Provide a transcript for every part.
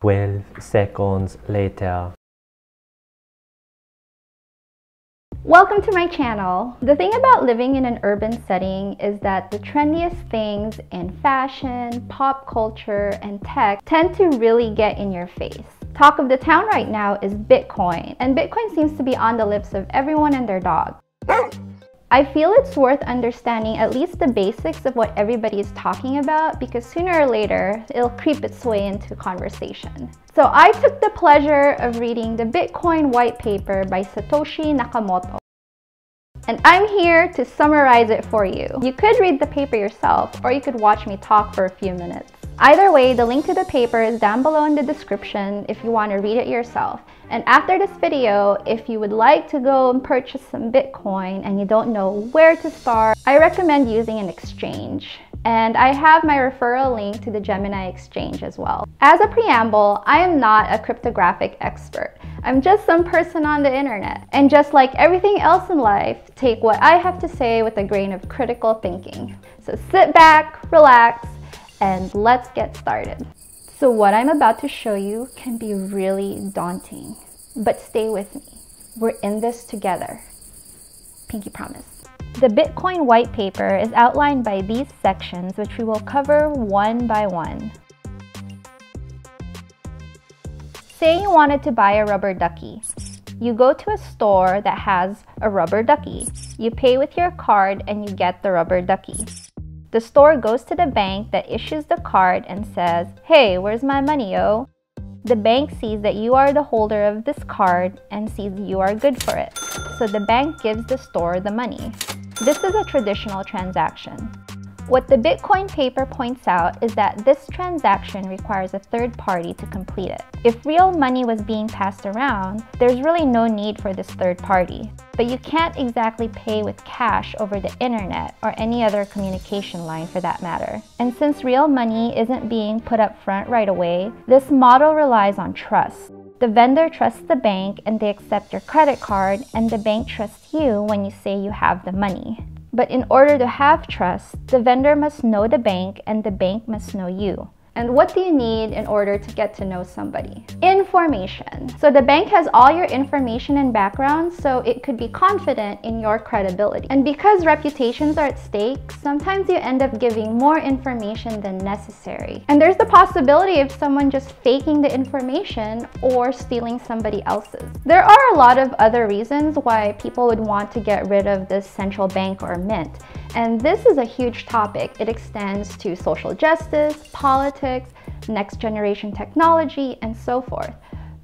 12 seconds later. Welcome to my channel. The thing about living in an urban setting is that the trendiest things in fashion, pop culture, and tech tend to really get in your face. Talk of the town right now is Bitcoin, and Bitcoin seems to be on the lips of everyone and their dog. I feel it's worth understanding at least the basics of what everybody is talking about because sooner or later, it'll creep its way into conversation. So I took the pleasure of reading the Bitcoin white paper by Satoshi Nakamoto. And I'm here to summarize it for you. You could read the paper yourself or you could watch me talk for a few minutes. Either way, the link to the paper is down below in the description if you want to read it yourself. And after this video, if you would like to go and purchase some Bitcoin and you don't know where to start, I recommend using an exchange. And I have my referral link to the Gemini exchange as well. As a preamble, I am not a cryptographic expert. I'm just some person on the internet. And just like everything else in life, take what I have to say with a grain of critical thinking. So sit back, relax, and let's get started. So what I'm about to show you can be really daunting, but stay with me. We're in this together. Pinky promise. The Bitcoin white paper is outlined by these sections, which we will cover one by one. Say you wanted to buy a rubber ducky. You go to a store that has a rubber ducky. You pay with your card and you get the rubber ducky. The store goes to the bank that issues the card and says, Hey, where's my money, yo? The bank sees that you are the holder of this card and sees you are good for it. So the bank gives the store the money. This is a traditional transaction. What the Bitcoin paper points out is that this transaction requires a third party to complete it. If real money was being passed around, there's really no need for this third party. But you can't exactly pay with cash over the internet or any other communication line for that matter. And since real money isn't being put up front right away, this model relies on trust. The vendor trusts the bank and they accept your credit card, and the bank trusts you when you say you have the money. But in order to have trust, the vendor must know the bank and the bank must know you. And what do you need in order to get to know somebody? Information. So the bank has all your information and background, so it could be confident in your credibility. And because reputations are at stake, sometimes you end up giving more information than necessary. And there's the possibility of someone just faking the information or stealing somebody else's. There are a lot of other reasons why people would want to get rid of this central bank or mint. And this is a huge topic. It extends to social justice, politics, next generation technology, and so forth.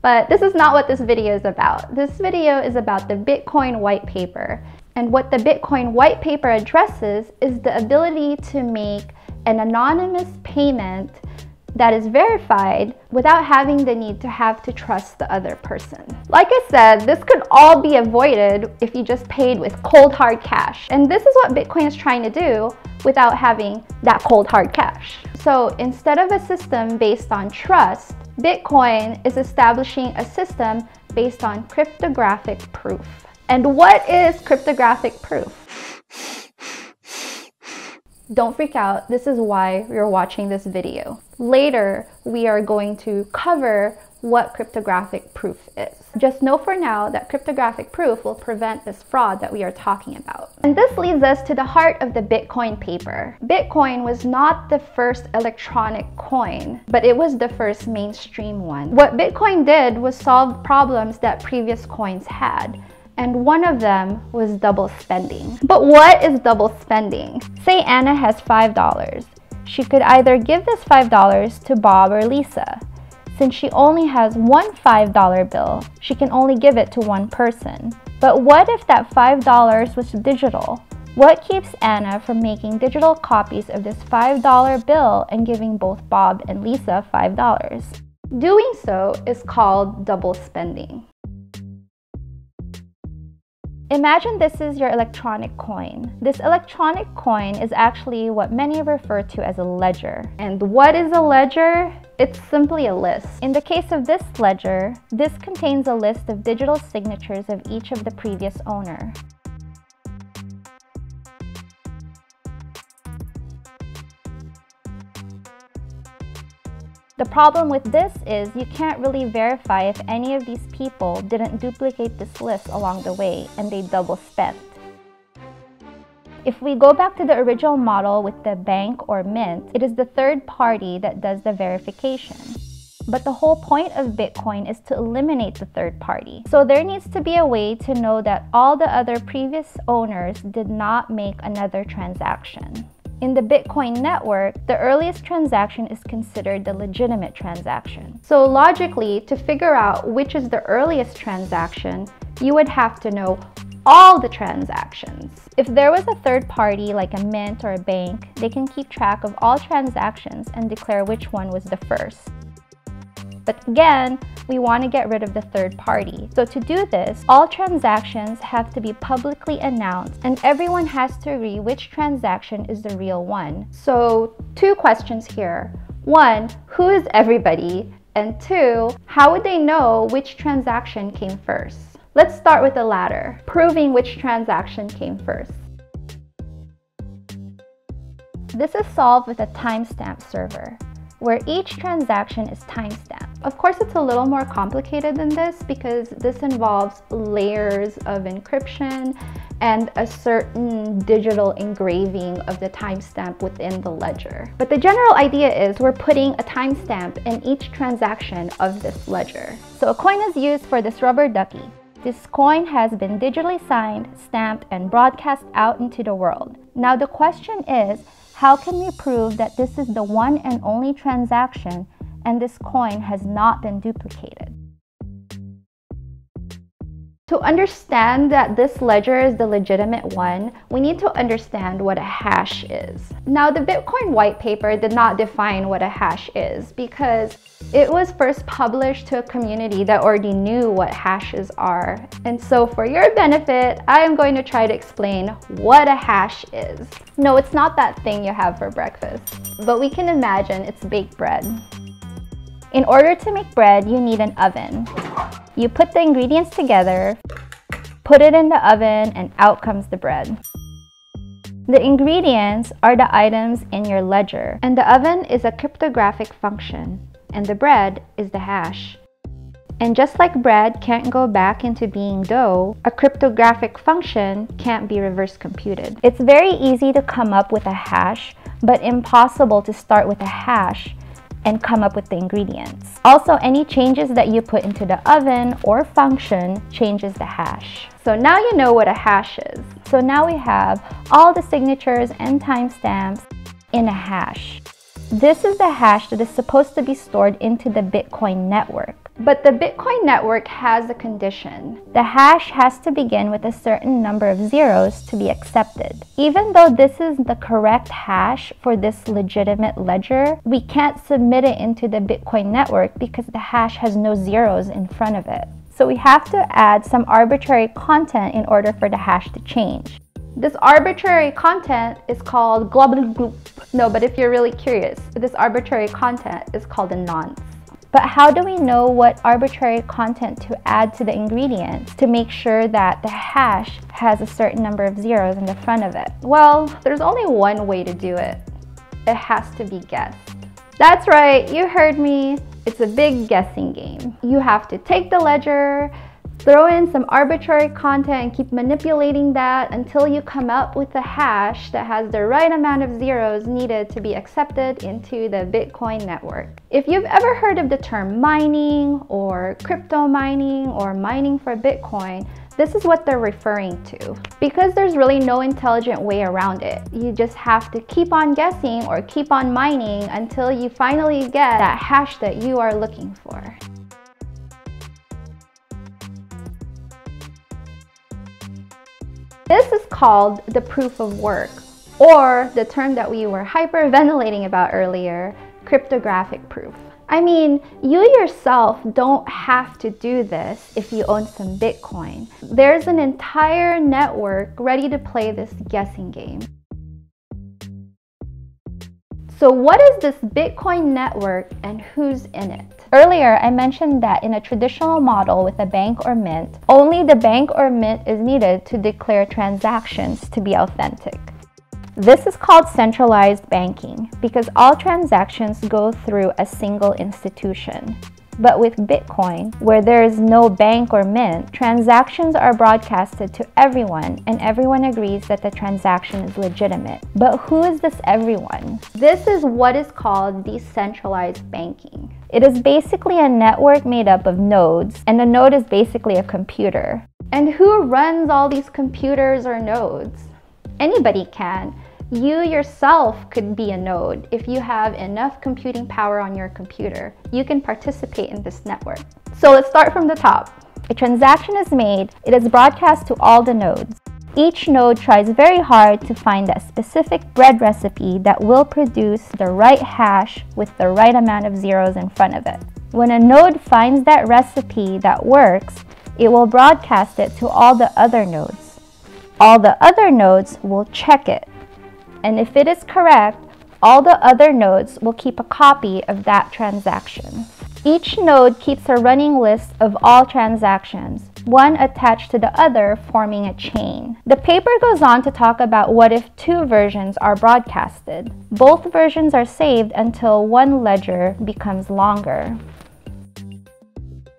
But this is not what this video is about. This video is about the Bitcoin white paper. And what the Bitcoin white paper addresses is the ability to make an anonymous payment that is verified without having the need to have to trust the other person. Like I said, this could all be avoided if you just paid with cold hard cash. And this is what Bitcoin is trying to do without having that cold hard cash. So instead of a system based on trust, Bitcoin is establishing a system based on cryptographic proof. And what is cryptographic proof? Don't freak out, this is why you're watching this video. Later, we are going to cover what cryptographic proof is. Just know for now that cryptographic proof will prevent this fraud that we are talking about. And this leads us to the heart of the Bitcoin paper. Bitcoin was not the first electronic coin, but it was the first mainstream one. What Bitcoin did was solve problems that previous coins had and one of them was double spending. But what is double spending? Say Anna has $5. She could either give this $5 to Bob or Lisa. Since she only has one $5 bill, she can only give it to one person. But what if that $5 was digital? What keeps Anna from making digital copies of this $5 bill and giving both Bob and Lisa $5? Doing so is called double spending. Imagine this is your electronic coin. This electronic coin is actually what many refer to as a ledger. And what is a ledger? It's simply a list. In the case of this ledger, this contains a list of digital signatures of each of the previous owner. The problem with this is you can't really verify if any of these people didn't duplicate this list along the way and they double spent. If we go back to the original model with the bank or mint, it is the third party that does the verification. But the whole point of Bitcoin is to eliminate the third party. So there needs to be a way to know that all the other previous owners did not make another transaction. In the Bitcoin network, the earliest transaction is considered the legitimate transaction. So logically, to figure out which is the earliest transaction, you would have to know all the transactions. If there was a third party like a mint or a bank, they can keep track of all transactions and declare which one was the first. But again, we want to get rid of the third party. So to do this, all transactions have to be publicly announced and everyone has to agree which transaction is the real one. So two questions here. One, who is everybody? And two, how would they know which transaction came first? Let's start with the latter, proving which transaction came first. This is solved with a timestamp server, where each transaction is timestamped. Of course, it's a little more complicated than this because this involves layers of encryption and a certain digital engraving of the timestamp within the ledger. But the general idea is we're putting a timestamp in each transaction of this ledger. So a coin is used for this rubber ducky. This coin has been digitally signed, stamped, and broadcast out into the world. Now the question is, how can we prove that this is the one and only transaction and this coin has not been duplicated? To understand that this ledger is the legitimate one, we need to understand what a hash is. Now, the Bitcoin white paper did not define what a hash is because it was first published to a community that already knew what hashes are. And so for your benefit, I am going to try to explain what a hash is. No, it's not that thing you have for breakfast, but we can imagine it's baked bread. In order to make bread, you need an oven. You put the ingredients together, put it in the oven, and out comes the bread. The ingredients are the items in your ledger, and the oven is a cryptographic function, and the bread is the hash. And just like bread can't go back into being dough, a cryptographic function can't be reverse computed. It's very easy to come up with a hash, but impossible to start with a hash and come up with the ingredients. Also, any changes that you put into the oven or function changes the hash. So now you know what a hash is. So now we have all the signatures and timestamps in a hash. This is the hash that is supposed to be stored into the Bitcoin network. But the Bitcoin network has a condition. The hash has to begin with a certain number of zeros to be accepted. Even though this is the correct hash for this legitimate ledger, we can't submit it into the Bitcoin network because the hash has no zeros in front of it. So we have to add some arbitrary content in order for the hash to change. This arbitrary content is called global group. No, but if you're really curious, this arbitrary content is called a nonce. But how do we know what arbitrary content to add to the ingredients to make sure that the hash has a certain number of zeros in the front of it? Well, there's only one way to do it. It has to be guessed. That's right, you heard me. It's a big guessing game. You have to take the ledger, Throw in some arbitrary content and keep manipulating that until you come up with a hash that has the right amount of zeros needed to be accepted into the Bitcoin network. If you've ever heard of the term mining or crypto mining or mining for Bitcoin, this is what they're referring to. Because there's really no intelligent way around it. You just have to keep on guessing or keep on mining until you finally get that hash that you are looking for. This is called the proof of work, or the term that we were hyperventilating about earlier, cryptographic proof. I mean, you yourself don't have to do this if you own some Bitcoin. There's an entire network ready to play this guessing game. So what is this Bitcoin network and who's in it? Earlier, I mentioned that in a traditional model with a bank or mint, only the bank or mint is needed to declare transactions to be authentic. This is called centralized banking because all transactions go through a single institution. But with Bitcoin, where there is no bank or mint, transactions are broadcasted to everyone and everyone agrees that the transaction is legitimate. But who is this everyone? This is what is called decentralized banking. It is basically a network made up of nodes, and a node is basically a computer. And who runs all these computers or nodes? Anybody can. You yourself could be a node if you have enough computing power on your computer. You can participate in this network. So let's start from the top. A transaction is made, it is broadcast to all the nodes. Each node tries very hard to find that specific bread recipe that will produce the right hash with the right amount of zeros in front of it. When a node finds that recipe that works, it will broadcast it to all the other nodes. All the other nodes will check it and if it is correct, all the other nodes will keep a copy of that transaction. Each node keeps a running list of all transactions, one attached to the other forming a chain. The paper goes on to talk about what if two versions are broadcasted. Both versions are saved until one ledger becomes longer.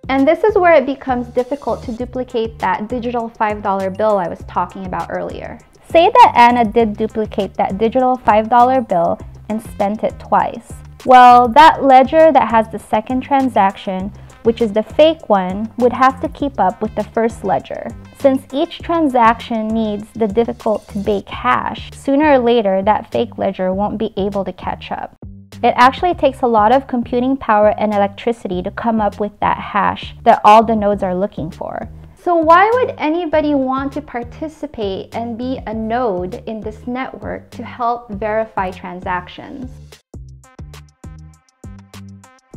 And this is where it becomes difficult to duplicate that digital $5 bill I was talking about earlier. Say that Anna did duplicate that digital $5 bill and spent it twice. Well, that ledger that has the second transaction, which is the fake one, would have to keep up with the first ledger. Since each transaction needs the difficult to bake hash, sooner or later that fake ledger won't be able to catch up. It actually takes a lot of computing power and electricity to come up with that hash that all the nodes are looking for. So why would anybody want to participate and be a node in this network to help verify transactions?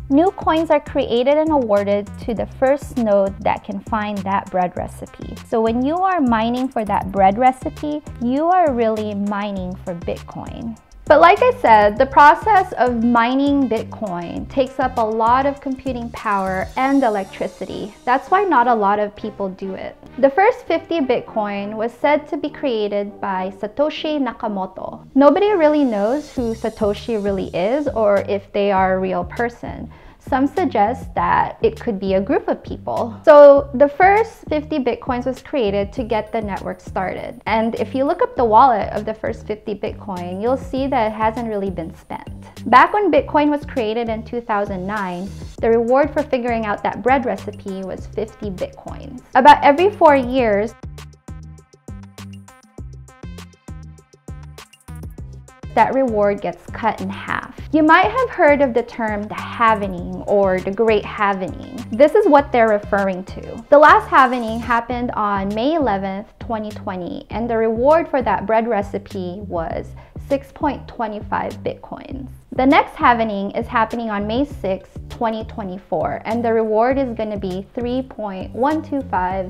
New coins are created and awarded to the first node that can find that bread recipe. So when you are mining for that bread recipe, you are really mining for Bitcoin. But like I said, the process of mining Bitcoin takes up a lot of computing power and electricity. That's why not a lot of people do it. The first 50 Bitcoin was said to be created by Satoshi Nakamoto. Nobody really knows who Satoshi really is or if they are a real person. Some suggest that it could be a group of people. So the first 50 Bitcoins was created to get the network started. And if you look up the wallet of the first 50 Bitcoin, you'll see that it hasn't really been spent. Back when Bitcoin was created in 2009, the reward for figuring out that bread recipe was 50 Bitcoins. About every four years, that reward gets cut in half. You might have heard of the term the Halvening or the great Halvening. This is what they're referring to. The last Halvening happened on May 11th, 2020, and the reward for that bread recipe was 6.25 bitcoins. The next halvening is happening on May 6, 2024, and the reward is going to be 3.125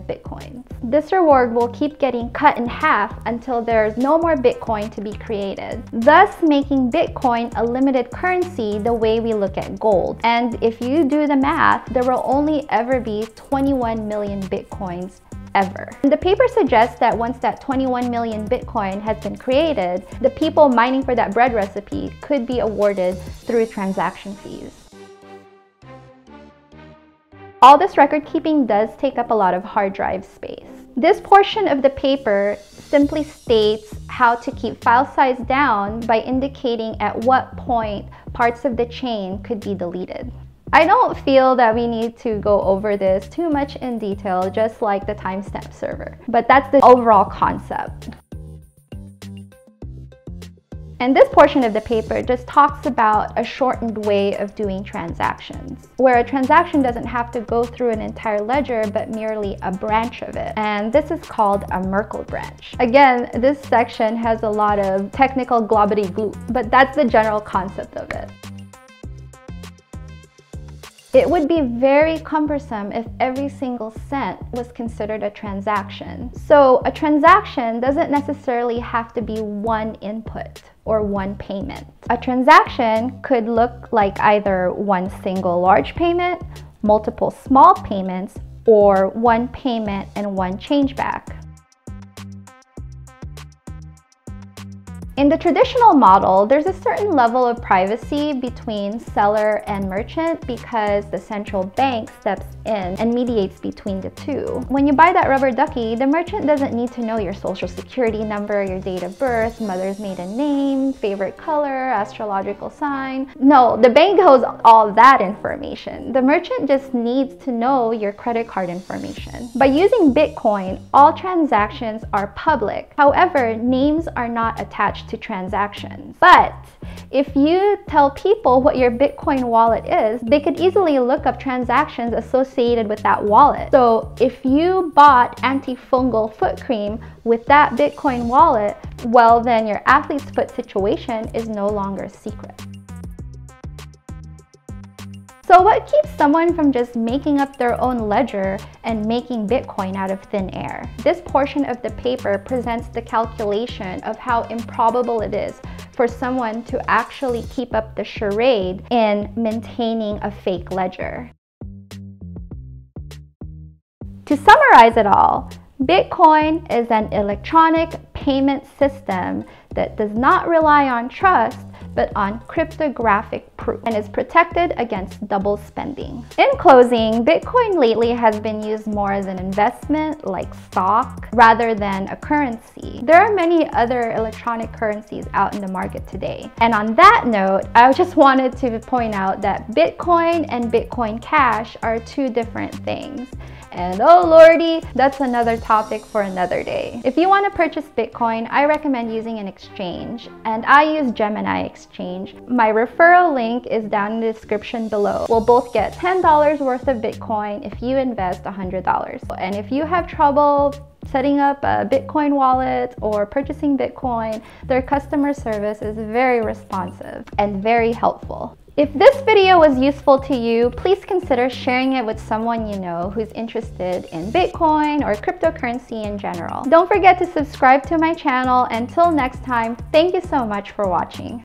bitcoins. This reward will keep getting cut in half until there's no more bitcoin to be created, thus making bitcoin a limited currency the way we look at gold. And if you do the math, there will only ever be 21 million bitcoins ever. The paper suggests that once that 21 million Bitcoin has been created, the people mining for that bread recipe could be awarded through transaction fees. All this record keeping does take up a lot of hard drive space. This portion of the paper simply states how to keep file size down by indicating at what point parts of the chain could be deleted. I don't feel that we need to go over this too much in detail, just like the timestamp server. But that's the overall concept. And this portion of the paper just talks about a shortened way of doing transactions, where a transaction doesn't have to go through an entire ledger, but merely a branch of it. And this is called a Merkle branch. Again, this section has a lot of technical globbity gloop, but that's the general concept of it. It would be very cumbersome if every single cent was considered a transaction. So a transaction doesn't necessarily have to be one input or one payment. A transaction could look like either one single large payment, multiple small payments, or one payment and one changeback. In the traditional model, there's a certain level of privacy between seller and merchant because the central bank steps in and mediates between the two. When you buy that rubber ducky, the merchant doesn't need to know your social security number, your date of birth, mother's maiden name, favorite color, astrological sign. No, the bank holds all that information. The merchant just needs to know your credit card information. By using Bitcoin, all transactions are public. However, names are not attached to transactions. But if you tell people what your Bitcoin wallet is, they could easily look up transactions associated with that wallet. So if you bought antifungal foot cream with that Bitcoin wallet, well then your athlete's foot situation is no longer secret. So what keeps someone from just making up their own ledger and making Bitcoin out of thin air? This portion of the paper presents the calculation of how improbable it is for someone to actually keep up the charade in maintaining a fake ledger. To summarize it all, Bitcoin is an electronic payment system that does not rely on trust but on cryptographic proof and is protected against double spending. In closing, Bitcoin lately has been used more as an investment like stock rather than a currency. There are many other electronic currencies out in the market today. And on that note, I just wanted to point out that Bitcoin and Bitcoin Cash are two different things. And oh lordy, that's another topic for another day. If you want to purchase Bitcoin, I recommend using an exchange, and I use Gemini Exchange. My referral link is down in the description below. We'll both get $10 worth of Bitcoin if you invest $100. And if you have trouble setting up a Bitcoin wallet or purchasing Bitcoin, their customer service is very responsive and very helpful. If this video was useful to you, please consider sharing it with someone you know who's interested in Bitcoin or cryptocurrency in general. Don't forget to subscribe to my channel. Until next time, thank you so much for watching.